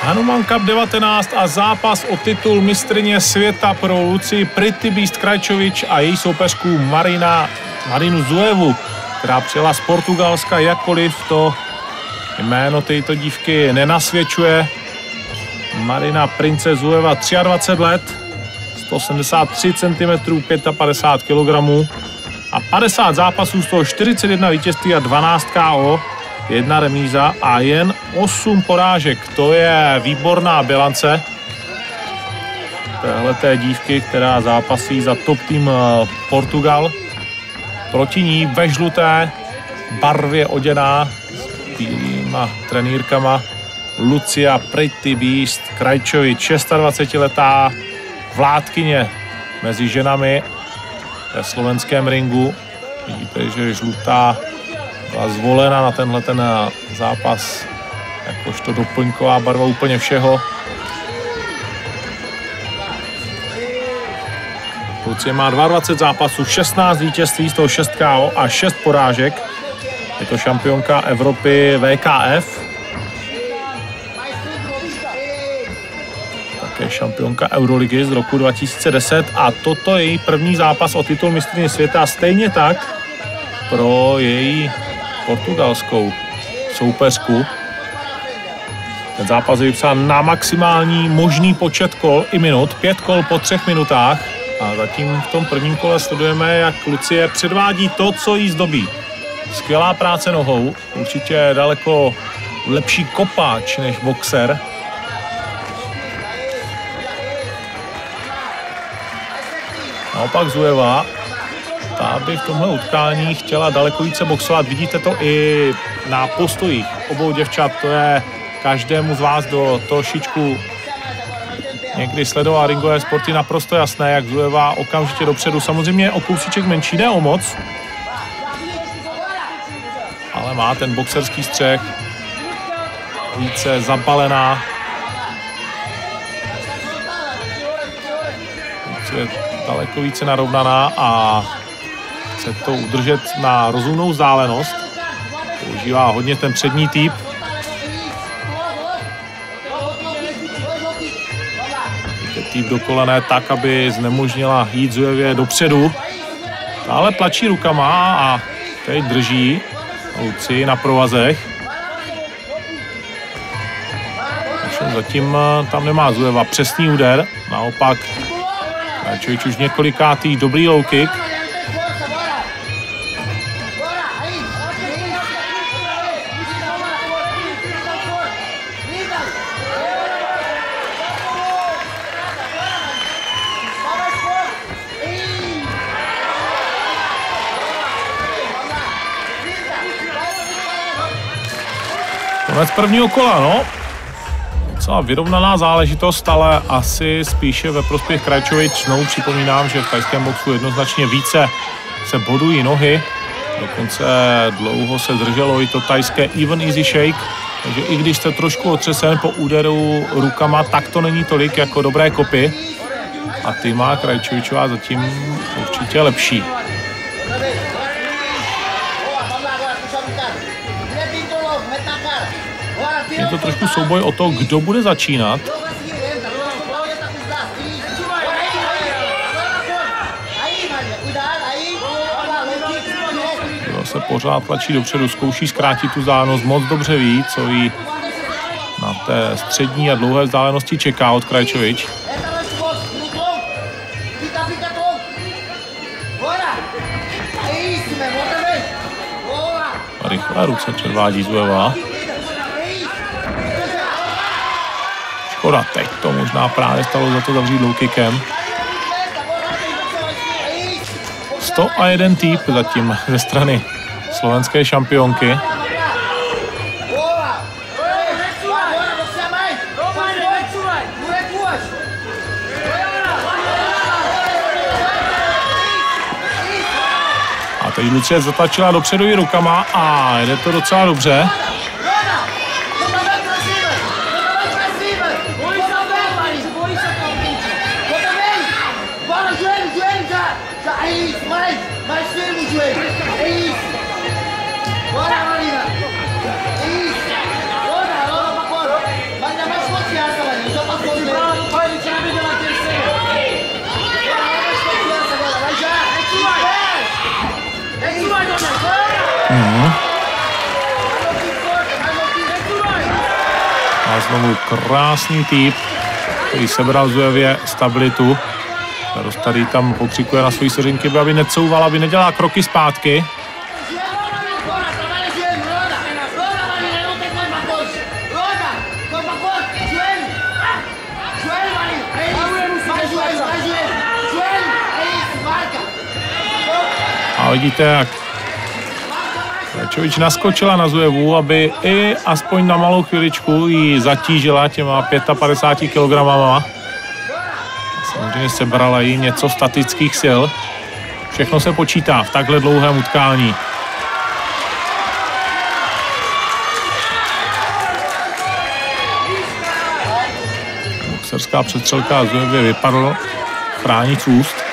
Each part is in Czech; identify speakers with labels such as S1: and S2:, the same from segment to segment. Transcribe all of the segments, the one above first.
S1: Hanuman Cup 19 a zápas o titul mistrně světa pro Luci Pretty Beast Krajčovič a její soupeřku Marina, Marinu Zuevu, která přijela z Portugalska, jakkoliv to jméno této dívky nenasvědčuje. Marina Prince Zueva, 23 let, 173 cm, 55 kg a 50 zápasů, z toho 41 vítězství a 12 KO jedna remíza a jen 8 porážek. To je výborná bilance téhle té dívky, která zápasí za top tým eh, Portugal. Proti ní ve žluté barvě oděná s bílýma trenýrkama Lucia Pretty Beast Krajčovič, 26-letá vládkyně mezi ženami ve slovenském ringu. Vidíte, že žlutá byla zvolena na tenhle ten eh, zápas jakožto doplňková barva úplně všeho. Lucie má 22 zápasů, 16 vítězství, z toho 6 KO a 6 porážek. Je to šampionka Evropy VKF. Také šampionka Euroligy z roku 2010 a toto je její první zápas o titul mistrně světa. Stejně tak pro její portugalskou soupeřku. Ten zápas je vypsán na maximální možný počet kol i minut, pět kol po třech minutách. A zatím v tom prvním kole sledujeme, jak Lucie předvádí to, co jí zdobí. Skvělá práce nohou, určitě daleko lepší kopáč než boxer. Naopak Zueva ta by v tomhle utkání chtěla daleko více boxovat. Vidíte to i na postojích obou děvčat. To je každému z vás do trošičku někdy sledoval ringové sporty naprosto jasné, jak Zueva okamžitě dopředu. Samozřejmě o kousíček menší, ne o moc, ale má ten boxerský střeh více zabalená. Je daleko více narovnaná a chce to udržet na rozumnou vzdálenost. Používá hodně ten přední typ. Typ do kolene tak, aby znemožnila jít Zujevě dopředu. Ale tlačí rukama a teď drží Luci na provazech. Zatím eh, tam nemá Zujeva přesný úder, naopak Rajčovič už několikátý dobrý low kick. Konec prvního kola, no. Docela vyrovnaná záležitost, ale asi spíše ve prospěch Krajčovič. Znovu připomínám, že v tajském boxu jednoznačně více se bodují nohy. Dokonce dlouho se zdrželo i to tajské even easy shake. Takže i když jste trošku otřesen po úderu rukama, tak to není tolik jako dobré kopy. A ty má Krajčovičová zatím určitě lepší. To trošku souboj o to, kdo bude začínat. Kdo se pořád tlačí dopředu, zkouší zkrátit tu vzdálenost, moc dobře ví, co jí na té střední a dlouhé vzdálenosti čeká od Krajčovič. Rychlé ruce předvádí Zueva. Škoda, teď to možná právě stalo za to zavřít low kickem. 101 týp zatím ze strany slovenské šampionky. A teď Lucie zatlačila dopředu i rukama a jde to docela dobře. Znovu krásný typ, který sebral Zujevě stabilitu. Starý tam pokřikuje na svoji seřinky, aby necouval, aby nedělá kroky zpátky. A vidíte, jak Čovič naskočila na Zujevu, aby i aspoň na malou chviličku ji zatížila těma 55 kg. Samozřejmě sebrala jí něco statických sil. Všechno se počítá v takhle dlouhém utkání. Boxerská přestřelka Zujevě vypadl chránit úst.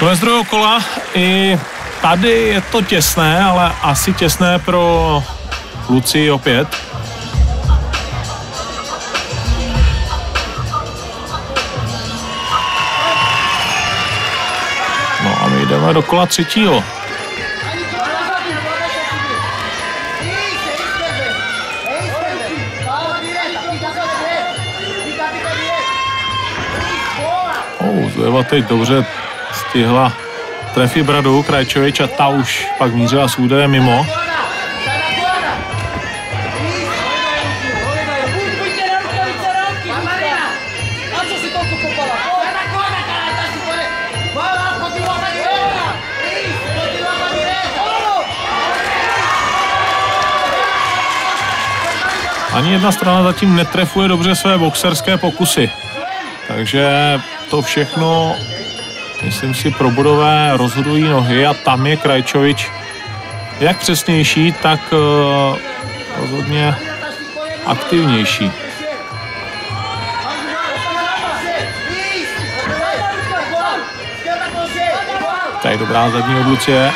S1: Konec druhého kola i tady je to těsné, ale asi těsné pro Luci opět. No a my jdeme do kola třetího. Oh, teď dobře stihla trefit bradu Krajčovič a ta už pak mířila s úderem mimo. Ani jedna strana zatím netrefuje dobře své boxerské pokusy. Takže to všechno myslím si, pro budové rozhodují nohy a tam je Krajčovič jak přesnější, tak uh, rozhodně aktivnější. Tak dobrá zadní odluce.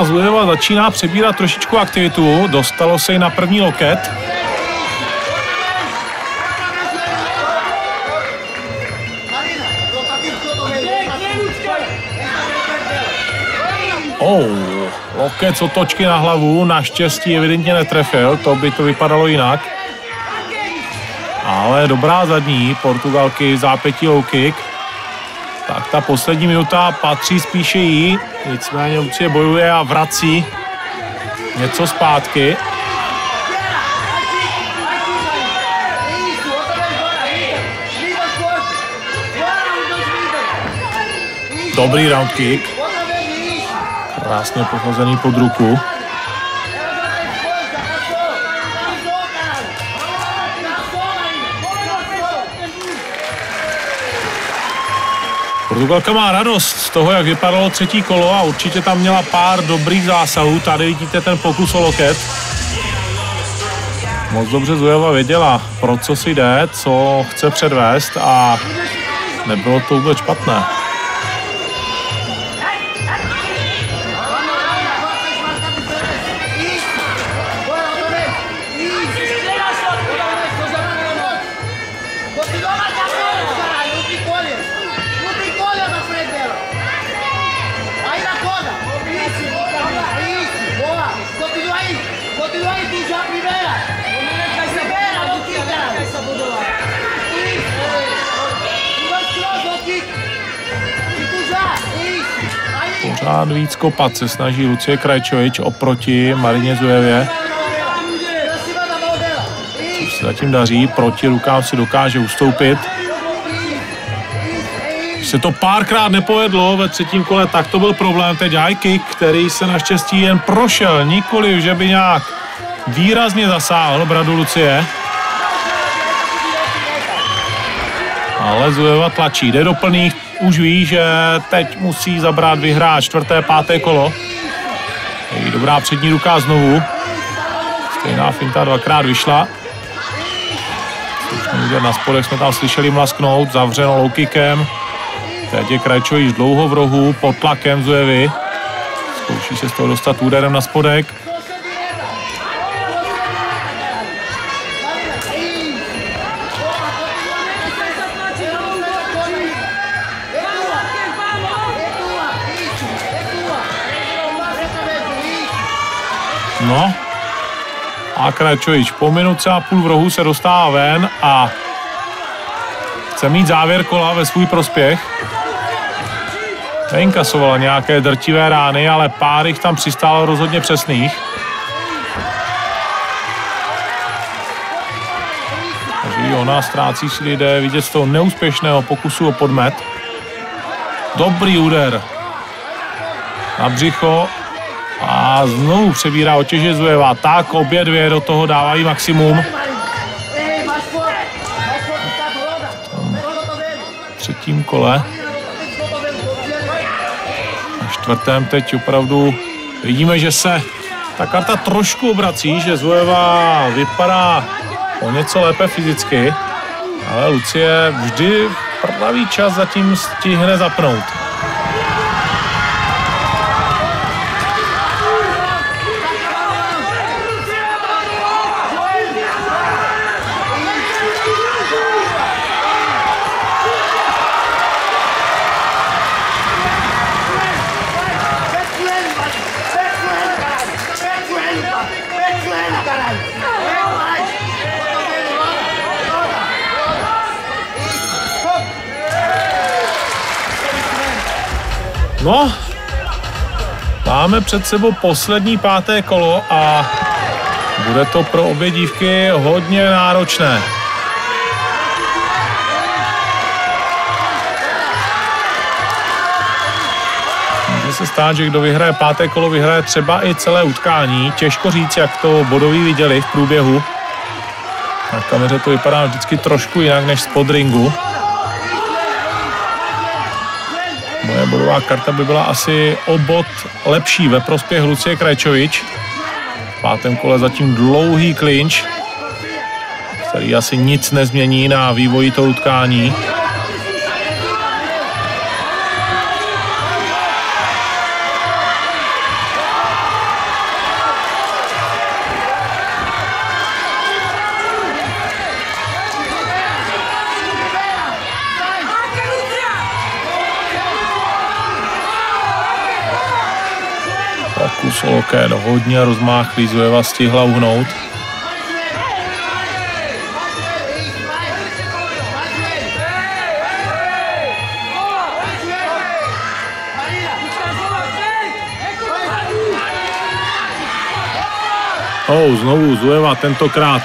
S1: A začíná přebírat trošičku aktivitu, dostalo se jí na první loket. Oh, loket z otočky na hlavu, naštěstí evidentně netrefil, to by to vypadalo jinak. Ale dobrá zadní, Portugalky zápětí low kick. Ta poslední minuta patří spíše jí, nicméně Lucie bojuje a vrací něco zpátky. Dobrý round kick. Krásně pochozený pod ruku. Portugalka má radost z toho, jak vypadalo třetí kolo a určitě tam měla pár dobrých zásahů. Tady vidíte ten pokus o loket. Moc dobře Zujeva věděla, pro co si jde, co chce předvést a nebylo to vůbec špatné. Pořád víc kopat se snaží Lucie Krajčovič oproti Marině Zujevě. Což se zatím daří, proti rukám si dokáže ustoupit. Se to párkrát nepovedlo ve třetím kole, tak to byl problém. Teď high kick, který se naštěstí jen prošel, nikoliv, že by nějak výrazně zasáhl Bradu Lucie. Ale Zujeva tlačí, jde do plných, už ví, že teď musí zabrat vyhrát čtvrté, páté kolo. Je dobrá přední ruka znovu. Stejná finta dvakrát vyšla. Na spodek jsme tam slyšeli mlasknout, zavřeno low kickem. Teď je Krajčovič dlouho v rohu, pod tlakem Zujevy. Zkouší se z toho dostat úderem na spodek. No. A Kračovič po minutce a půl v rohu se dostává ven a chce mít závěr kola ve svůj prospěch. Neinkasovala nějaké drtivé rány, ale pár jich tam přistálo rozhodně přesných. Takže ona ztrácí si lidé vidět z toho neúspěšného pokusu o podmet. Dobrý úder na břicho a znovu přebírá otěže Zujeva. Tak obě dvě do toho dávají maximum. Třetím kole. Na čtvrtém teď opravdu vidíme, že se ta karta trošku obrací, že Zujeva vypadá o něco lépe fyzicky, ale Lucie vždy pravý čas zatím stihne zapnout. No, máme před sebou poslední páté kolo a bude to pro obě dívky hodně náročné. Se stát, že kdo vyhraje páté kolo, vyhraje třeba i celé utkání. Těžko říct, jak to bodoví viděli v průběhu. Na kameře to vypadá vždycky trošku jinak než z podringu. Moje bodová karta by byla asi o bod lepší ve prospěch Lucie Krajčovič. V pátém kole zatím dlouhý klinč, který asi nic nezmění na vývoji toho utkání. Pokus o hodně rozmáchlý, Zujeva stihla uhnout. Oh, znovu Zujeva tentokrát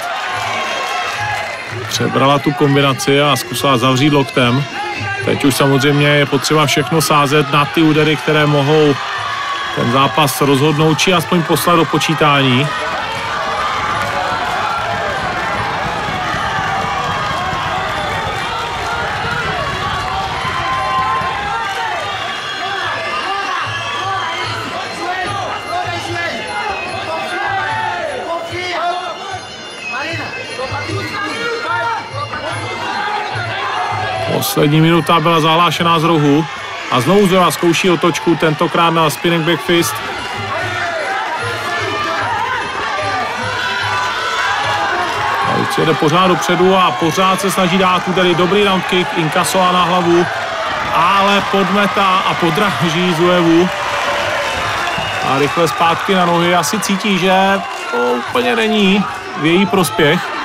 S1: přebrala tu kombinaci a zkusila zavřít loktem. Teď už samozřejmě je potřeba všechno sázet na ty údery, které mohou ten zápas rozhodnout, či aspoň poslat do počítání. Poslední minuta byla zahlášená z rohu. A znovu Zora zkouší otočku, tentokrát na spinning back fist. A Lucie jde pořád dopředu a pořád se snaží dát údery. Dobrý round kick, inkasová na hlavu, ale podmetá a podráží Zuevu. A rychle zpátky na nohy. Asi cítí, že to úplně není v její prospěch.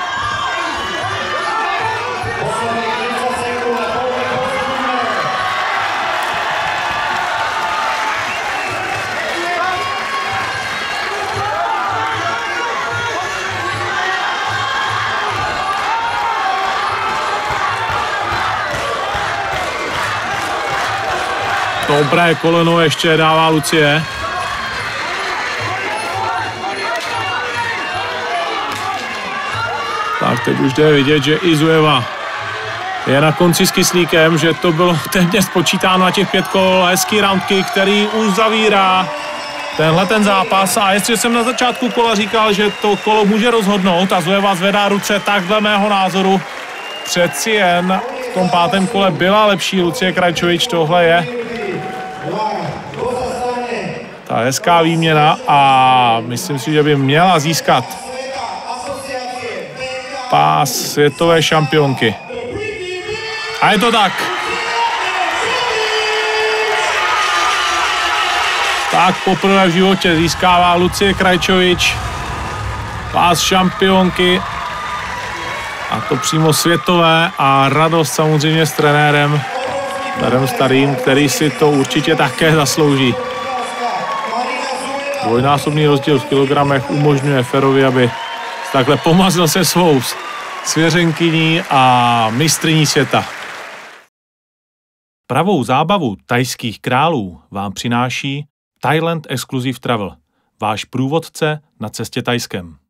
S1: Dobré koleno ještě dává Lucie. Tak teď už jde vidět, že i Zueva je na konci s kyslíkem, že to bylo téměř spočítáno na těch pět kol. Hezký roundky, který už zavírá tenhle ten zápas a jestli jsem na začátku kola říkal, že to kolo může rozhodnout a Zueva zvedá ruce, tak dle mého názoru přeci jen v tom pátém kole byla lepší Lucie Krajčovič, tohle je ta hezká výměna a myslím si, že by měla získat pás světové šampionky. A je to tak. Tak poprvé v životě získává Lucie Krajčovič pás šampionky a to přímo světové a radost samozřejmě s trenérem Darem Starým, který si to určitě také zaslouží. Dvojnásobný rozdíl v kilogramech umožňuje Ferovi, aby takhle pomazil se svou svěřenkyní a mistrní světa. Pravou zábavu tajských králů vám přináší Thailand Exclusive Travel, váš průvodce na cestě tajskem.